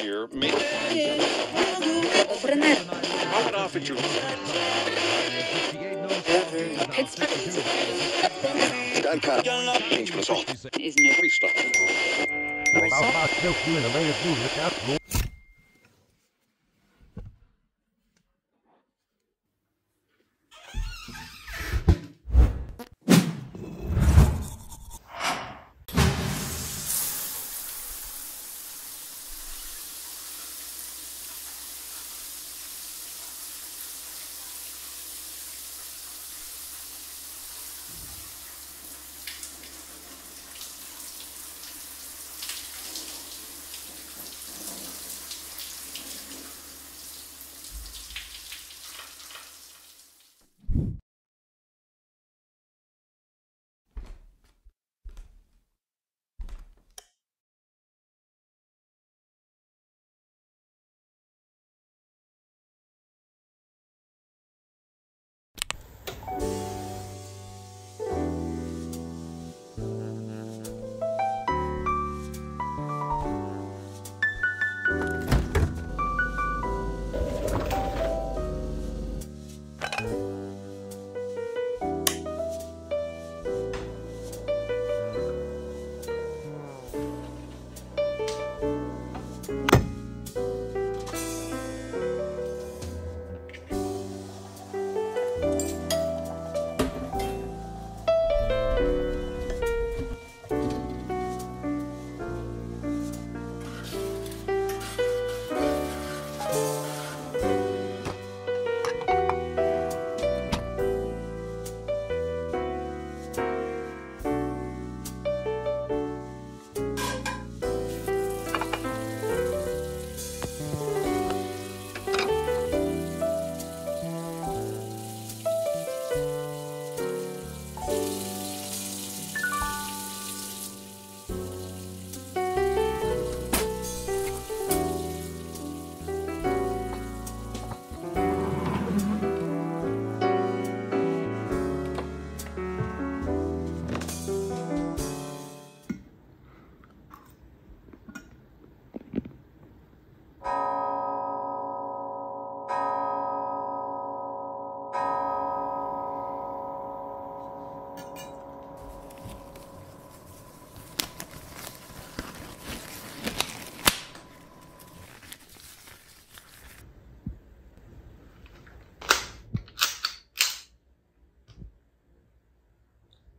Here, me. Ofrenar. How it off at you. Stand calm. Change for us all. Is new. Restart.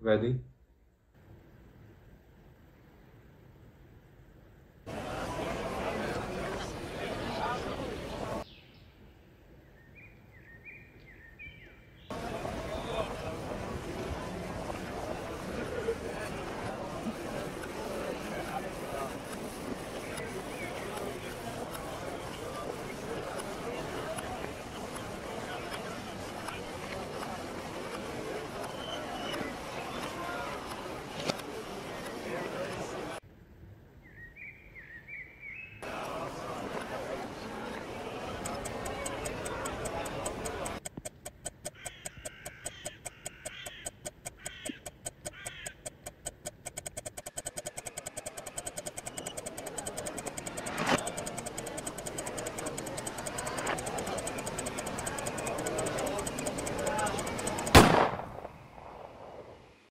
Ready?